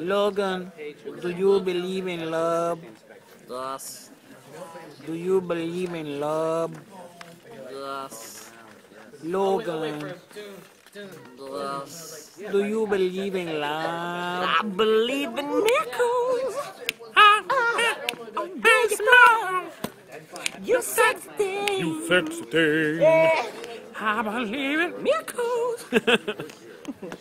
Logan, do you believe in love? Yes. Do you believe in love? Yes. Logan, Yes. do you believe in love? I believe in miracles. You sexy thing. You sexy thing. I believe in miracles.